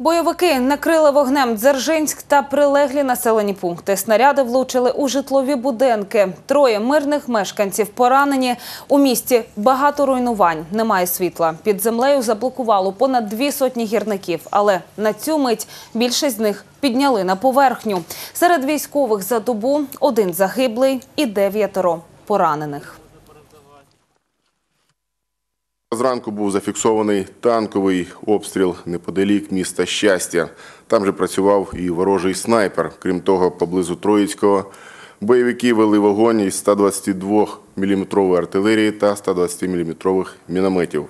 Бойовики накрили вогнем Дзержинськ та прилеглі населені пункти. Снаряди влучили у житлові будинки. Троє мирних мешканців поранені. У місті багато руйнувань, немає світла. Під землею заблокувало понад дві сотні гірників. Але на цю мить більшість з них підняли на поверхню. Серед військових за добу один загиблий і дев'ятеро поранених. Зранку був зафіксований танковий обстріл неподалік міста Щастя. Там же працював і ворожий снайпер. Крім того, поблизу Троїцького бойовики вели вогонь із 122 мм артилерії та 120 мм мінометів.